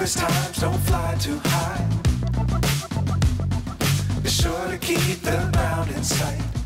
World. Times don't fly too high. Be sure to keep the ground in sight.